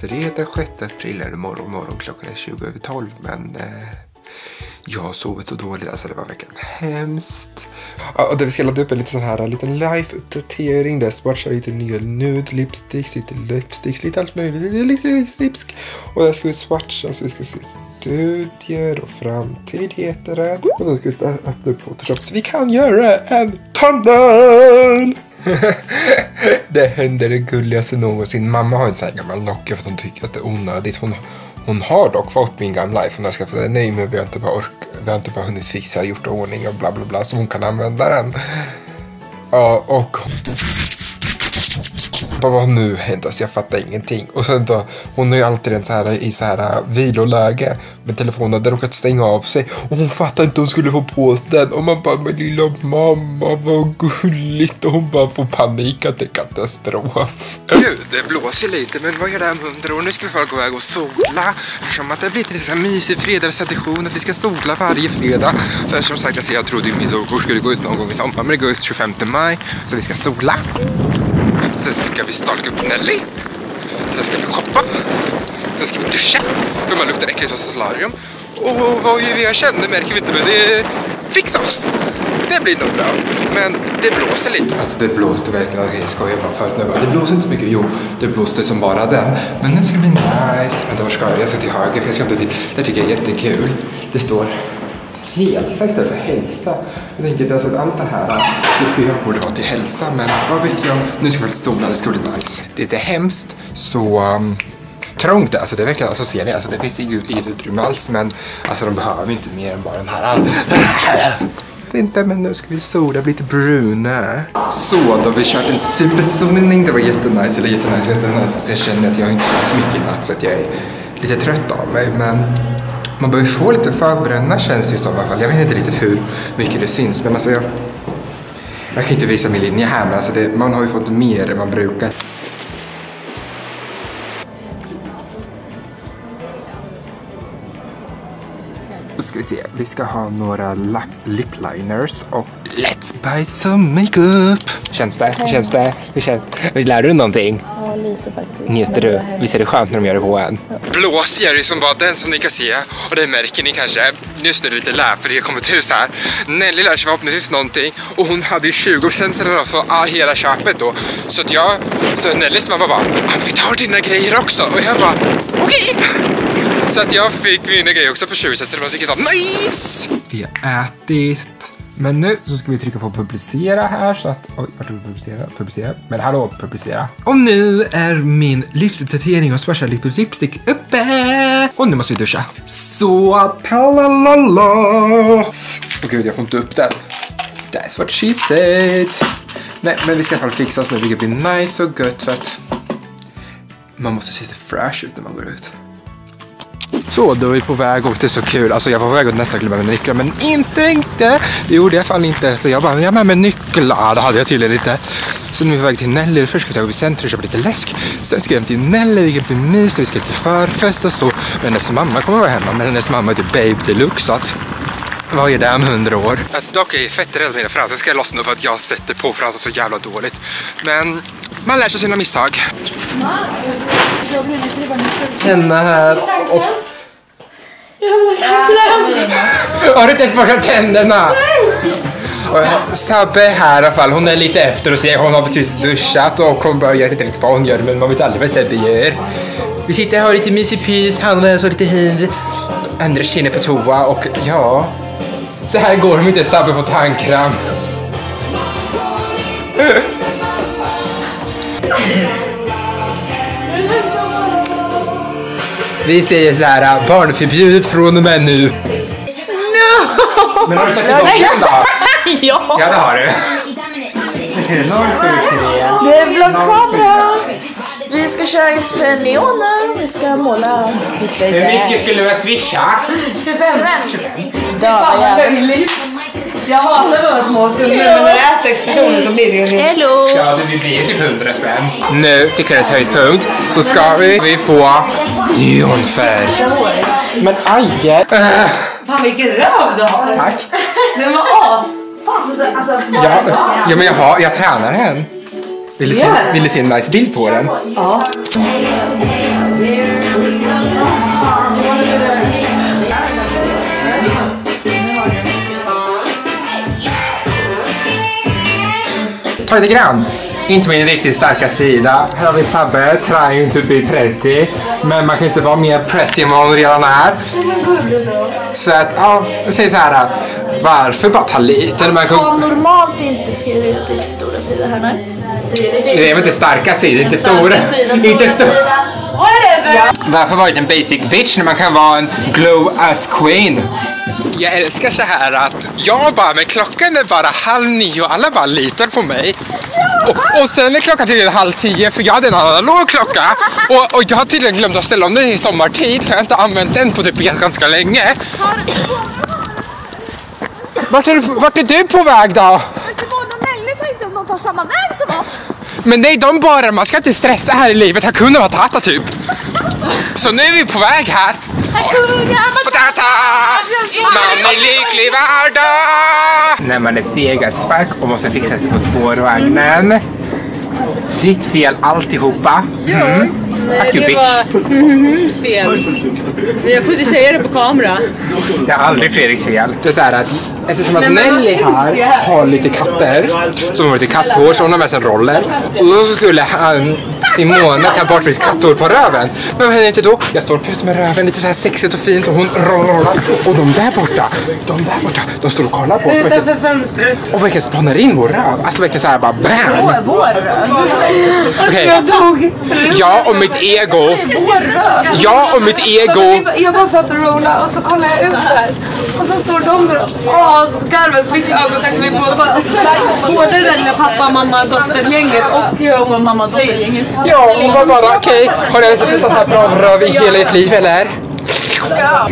fredag 6 april är det morgon, morgon. Klockan är 20 över 12 men eh, jag har sovit så dåligt, alltså det var verkligen hemskt. Ja, och där vi ska ladda upp en liten sån här liten life-uppdatering där swatchar lite nya nude lipsticks, lite lipsticks, lite allt möjligt, lite, lite lipsticks. Och där ska vi swatcha så vi ska se studier och framtid heter det. Och sen ska vi öppna upp Photoshop så vi kan göra en tunnel! det händer det gulligaste någonsin. Mamma har en sån här gammal Nokia för att hon tycker att det är onödigt. Hon, hon har dock fått min gamla iPhone. Jag ska få den. Nej, men vi har inte bara ork vi har inte bara hunnit fixa, gjort ordning och bla bla bla så hon kan använda den. Ja, och vad har nu hänt? Alltså jag fattar ingenting. Och sen då, hon är ju alltid en så här, i så här äh, viloläge med telefonen. hade råkat stänga av sig. Och hon fattar inte hon skulle få på sig den. Och man bara, men lilla mamma vad gulligt. Och hon bara får panik att det är katastrof. Gud, det blåser lite. Men vad gör det här om hundra år? Nu ska vi få gå iväg och sola. Eftersom att det har blivit en så här mysig fredagstradition att vi ska sola varje fredag. För som sagt, alltså, jag trodde ju min solkort skulle gå ut någon gång i sommar. Men det går ut 25 maj. Så vi ska sola. Sen ska vi stalka upp Nelly. Sen ska vi shoppa. Sen ska vi duscha. För man luktar äckligt som solarium. Och vad vi jag känner märker vi inte men det fixar oss. Det blir nog bra. Men det blåser lite. Alltså det blåste verkligen. Jag skojar bara förut. bara, Det blåser inte så mycket. Jo, det blåste som bara den. Men nu ska det bli nice. Men var ska jag? Jag ska till höger för jag ska inte dit. Det tycker jag är jättekul. Det står hälsa istället för hälsa. Jag tänker alltså att allt det här tycker jag borde vara till hälsa, men vad vet jag. Nu ska vi sola, det ska bli nice. Det är lite hemskt, så um, trångt alltså. Det verkar alltså ser ni, alltså det finns inget utrymme alls, men alltså de behöver inte mer än bara den här. Ah, inte, men nu ska vi sola, bli lite bruna. Så, då har vi kört en supersolning. Det var jättenice, eller jättenice, jättenice. Så jag känner att jag inte har så mycket i natt så att jag är lite trött av mig, men man behöver få lite förbränna känns det som i så fall. Jag vet inte riktigt hur mycket det syns men alltså jag, jag kan inte visa min linje här men alltså det, man har ju fått mer än man brukar. Då ska vi se, vi ska ha några lip liners och let's buy some makeup! Känns det? Hur känns det? Hur känns det? Lär du någonting? Ja, lite faktiskt. Njuter du? Visst är det skönt när de gör det på en? Blåsig är det som bara den som ni kan se och det märker ni kanske. Just nu är det lite lä för det kommer ett hus här. Nelly lär sig förhoppningsvis någonting och hon hade ju 20% för ah, hela köpet då. Så att jag, så Nellys mamma bara, ah, vi tar dina grejer också och jag bara, okej! Okay. Så att jag fick mina grejer också på 20 så det var så nice! Vi har ätit men nu så ska vi trycka på publicera här så att... Oj, vart är publicera? Publicera. Men hallå, publicera. Och nu är min livsuppdatering och svarta lipstick uppe! Och nu måste vi duscha. Så talalala! Åh gud, jag får inte upp den. That's what she said. Nej, men vi ska i alla fall fixa oss nu, vilket blir nice och gött för att man måste se lite fresh ut när man går ut. Så, då är vi på väg och det är så kul. Alltså jag var på väg att nästan glömma mina nycklar men inte, inte. Det gjorde jag fan inte. Så jag bara, jag med mig nycklar. Det hade jag tydligen inte. Så nu är vi på väg till Nelly. Först ska vi ta över centrum och köpa lite läsk. Sen ska jag hem till Nelly, vilket blir mysigt. Vi ska till förfest och så. Men hennes mamma kommer vara hemma. Men hennes mamma är typ babe deluxe. Så att vad är det om hundra år? Alltså, dock är jag fett rädd mina fransar ska lossna för att jag sätter på fransar så jävla dåligt. Men man lär sig sina misstag. Henne här och har du inte ens borstat tänderna? Sabbe här i alla fall, hon är lite efter och ser, hon har precis duschat och hon börjar inte riktigt vad hon gör men man vet aldrig vad Sebbe gör. Vi sitter här och har lite mysig pys, han med så lite hiv. Andra känner på toa och ja, så här går det om inte Sabbe får tandkräm. Vi säger så här, barnförbjudet från och med nu. No! Men har du sett klockan då? ja. Ja, det har du. Det är vloggkamera. Vi ska köra inför neonen. Vi ska måla. Hur mycket skulle du swisha? 25. 25. Döva jävel. Jag hatar våra små summor men när det är sex personer så blir det ju Hello! Ja, det blir typ 100 spänn. Nu till kvällens höjdpunkt så ska vi, vi få neonfärg. Men aj! Fan vilken röv du har! Tack! Den var asfast! Alltså, ja, ja, men jag, har, jag tränar den. Vill du, se, vill du se en nice bild på den? Ja. Ta lite grann. Inte min riktigt starka sida. Här har vi Sabbe, trying to be pretty. Men man kan inte vara mer pretty än vad hon redan är. Så att, ja, jag säger så här. Varför bara ta lite? när Man kan, normalt inte Fredriks stora sida här nej. det är väl inte starka sidor, inte stora. Inte stora. Varför vara en basic bitch när man kan vara en glow as queen? Jag älskar så här att jag bara, men klockan är bara halv nio och alla bara litar på mig. Och, och sen är klockan tydligen halv tio för jag hade en analog klocka och, och jag har tydligen glömt att ställa om den i sommartid för jag har inte använt den på typ ganska länge. Vart är, du, vart är du på väg då? Men Simona Nelly tar inte om de tar samma väg som oss. Men nej, de bara, man ska inte stressa här i livet. Här kunde vara tata typ. Så nu är vi på väg här. Man är lycklig var dag! När man är seg as fuck och måste fixa sig på spårvagnen. Ditt fel alltihopa. Mm. Fuck you det var mhm fel. Men jag får inte säga det på kamera. Det är aldrig Fredriks fel. Det är så här att eftersom att Nelly här har lite katter som har lite katthår så hon har med sig en roller. Och då skulle han, Simone ta bort mitt katthår på röven. Men vad händer inte då? Jag står och putar med röven lite så här sexigt och fint och hon rollar. Och de där borta, de där borta, de står och kollar på oss. verkligen- Utanför fönstret. Och verkligen spanar in vår röv. Alltså verkligen så här bara BAM! Okej, Jag dog. jag och mitt ego. Jag och mitt ego. Jag bara satt och rollade och så kollade jag ut så här. Och så står de där och asgarvar så fick jag ögonkontakt med båda. Både det där lilla pappa, mamma, dotter-gänget och jag mamma, dotter-gänget. Ja, hon var bara okej. Har du sett sån här bra röv i hela ditt liv eller?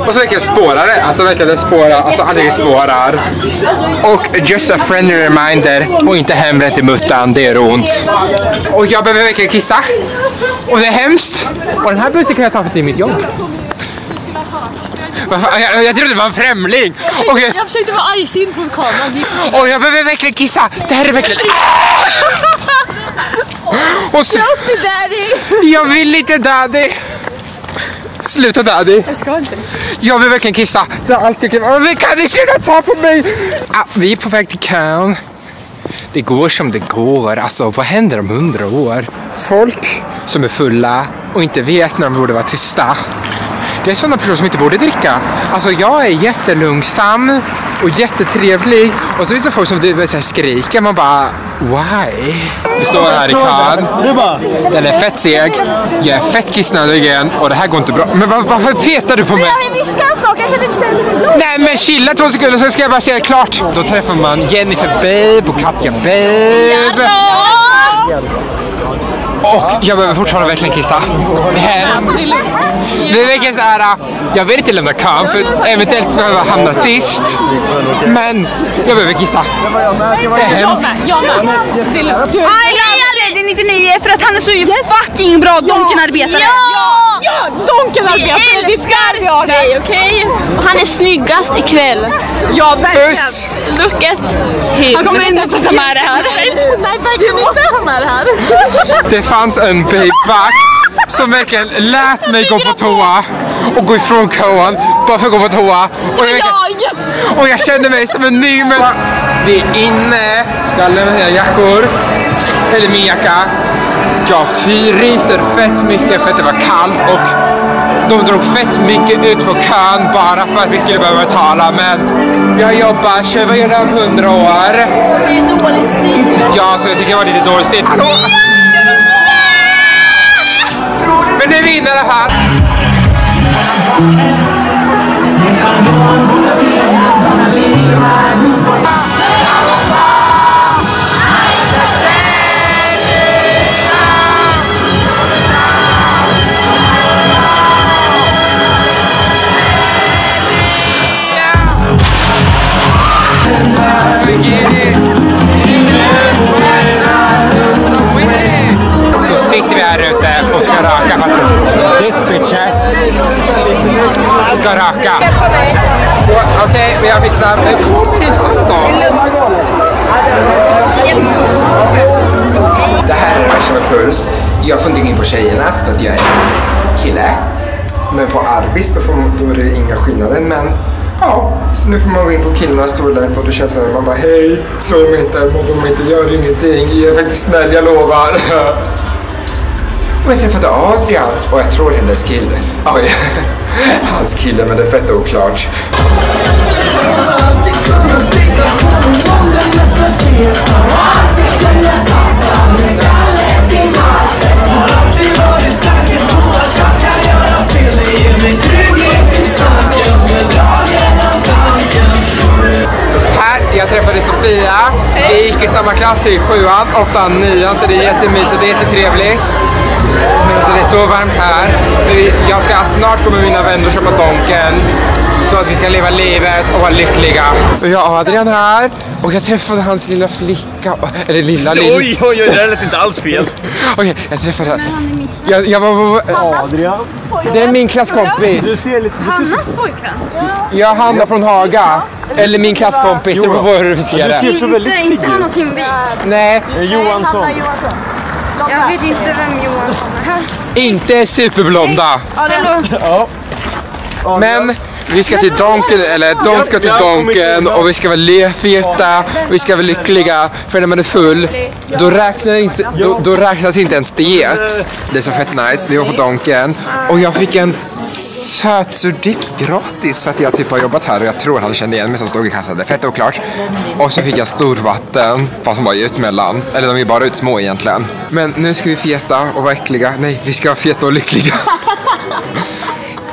Och så verkligen spårar det. Alltså verkligen det spårar. Alltså aldrig spårar. Och just a friendly reminder. Och inte hembränt i muttan. Det är ont. Och jag behöver verkligen kissa. Och det är hemskt. Och den här bussen kan jag ta för till mitt jobb. Jag, jag trodde det var en främling. Okej. Jag försökte vara argsint mot kameran. Det Och jag behöver verkligen kissa. Det här är verkligen... Och så, Daddy! jag vill inte daddy. Sluta daddy. Jag ska inte. Jag vill verkligen kissa. Det är alltid kul. Men kan ni sluta ta på mig? Ah, vi är på väg till kön. Det går som det går. Alltså, vad händer om hundra år? Folk som är fulla och inte vet när de borde vara tysta. Det är sådana personer som inte borde dricka. Alltså jag är jättelugnsam och jättetrevlig. Och så finns det folk som det, så här, skriker. Man bara, why? Vi står här i kön. Den är fett seg. Jag är fett kissnödig igen och det här går inte bra. Men var, varför petar du på mig? Jag viska en sak. Jag kan inte säga det Nej men chilla två sekunder så ska jag bara säga det klart. Då träffar man Jennifer Babe och Katja Babe. Och jag behöver fortfarande verkligen kissa. Det här... Det är verkligen så här, jag vill inte lämna kön för eventuellt behöver jag hamna sist. Men jag behöver kissa. Det är hemskt. Jag med. Det är lugnt. 99 för att han är så fucking bra Donken-arbetare. Ja! Ja! Donken-arbetare. Vi älskar dig, okej? Och han är snyggast ikväll. Ja, verkligen. Puss! Look at him. Han kommer inte att ta med det här. Nej, verkligen. Du måste ta med det här. Det fanns en babevakt som verkligen lät mig gå på toa och gå ifrån kön bara för att gå på toa. Och jag, och jag kände mig som en ny människa. Vi är inne, jag mina jackor, eller min jacka. Jag fryser fett mycket för att det var kallt och de drog fett mycket ut på kön bara för att vi skulle behöva betala. Men jag jobbar, kör vad gör det om hundra år? Det är dålig stil. Ja, så jag tycker det var lite dålig stil. Hallå! Men nu är vi inne i alla fall. Sitter vi här ute och ska raka vatten. This bitches ska raka. Okej, vi har fixat. Då. Det här är med puls. Jag får inte gå in på tjejernas för att jag är kille. Men på Arbis då, får man, då är det inga skillnader. Men ja, så nu får man gå in på killarnas toalett och det känns som att man bara hej, slå mig inte, mobba mig inte, gör ingenting. Jag är faktiskt snäll, jag lovar. Och jag träffade Adrian och jag tror hennes kille. Oj, hans kille men det är fett oklart. Jag träffade Sofia. Vi gick i samma klass i sjuan, åttan, nian så det är jättemysigt och det är jättetrevligt. Mm, så det är så varmt här. Jag ska snart gå med mina vänner och köpa Donken. Så att vi ska leva livet och vara lyckliga. Och jag har Adrian här och jag träffade hans lilla flicka. Eller lilla lilla. Oj, oj, oj, det där lät inte alls fel. Okej, jag träffade... Jag, jag var... var- Adrian. Det är min klasskompis. Du ser lite... Du ser, Hannas pojkvän? Jag Hanna från Haga. Eller min klasskompis, det beror på hur du ser du ser det. så väldigt Inte, pigg inte han och Timby. Nej, ut. Johansson. Jag vet inte vem Johansson är. Inte superblonda. Hallå? Men vi ska till Donken, eller de ska till Donken och vi ska vara lefeta, vi ska vara lyckliga. För när man är full, då, räknar inte, då, då räknas inte ens diet. Det är så fett nice. Vi var på Donken och jag fick en sötsurdipp gratis för att jag typ har jobbat här och jag tror han kände igen mig som stod i kassan. Det är fett oklart. Och så fick jag storvatten, fast som var ut mellan. Eller de är bara ut små egentligen. Men nu ska vi feta och vara äckliga. Nej, vi ska vara feta och lyckliga.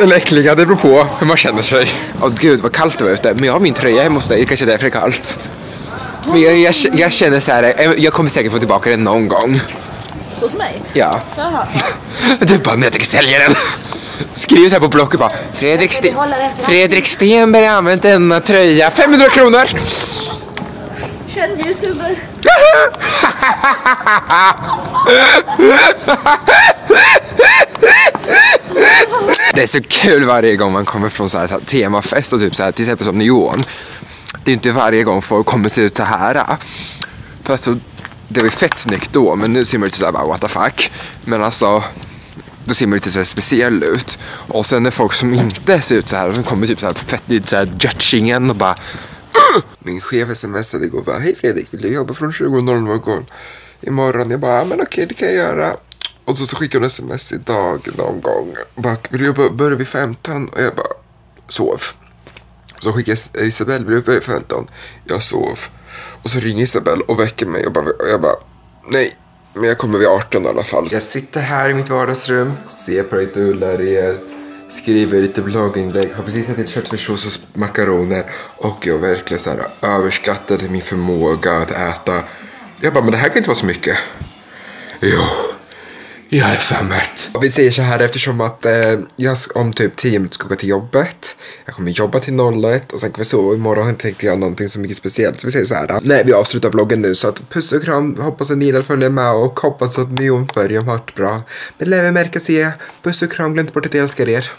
Eller äckliga, det beror på hur man känner sig. Åh gud vad kallt det var ute, men jag har min tröja hemma hos dig, kanske därför det är kallt. Men jag, jag, jag känner så här, eh, jag kommer säkert få tillbaka den någon gång. Hos mig? Ja. Du bara, nej jag tänker sälja den. Skriv så här på blocket bara, Fredrik, Ste Fredrik Stenberg har använt denna tröja, 500 kronor! Känd youtuber. Det är så kul varje gång man kommer från så här temafest och typ så här, till exempel som Neon. Det är inte varje gång folk kommer se ut så här. För alltså, det var ju fett snyggt då, men nu ser man lite såhär bara what the fuck. Men alltså, då ser man lite så här speciell ut. Och sen är folk som inte ser ut så här, de kommer typ så här fett lite så här judgingen och bara "Ugh!" Min chef smsade igår bara, hej Fredrik, vill du jobba från 20.00 imorgon? Jag bara, ja men okej det kan jag göra. Och så, så skickade hon sms idag någon gång. Bara, vill du jobba, börjar vid 15? Och jag bara, sov. Så skickar Isabelle, vill du börja vid 15? Jag sov. Och så ringer Isabelle och väcker mig och, bara, och jag bara, nej. Men jag kommer vid 18 i alla fall. Jag sitter här i mitt vardagsrum, ser på lite Ullared, skriver lite blogginlägg, har precis ätit köttfärssås och makaroner och jag verkligen så här överskattade min förmåga att äta. Jag bara, men det här kan inte vara så mycket. Jo, jag är fan mätt. Vi säger så här eftersom att eh, jag om typ 10 minuter ska gå till jobbet. Jag kommer jobba till 01 och sen kan vi sova. Imorgon tänkte jag någonting så mycket speciellt. Så vi säger så här. Nej, vi avslutar vloggen nu. Så att puss och kram. Hoppas att ni gillar att följa med och hoppas att neonfärgen varit bra. Men lär mig märka se. Puss och kram. Glöm inte bort att jag älskar er.